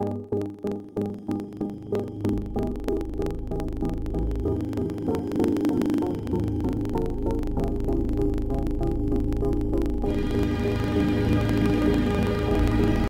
you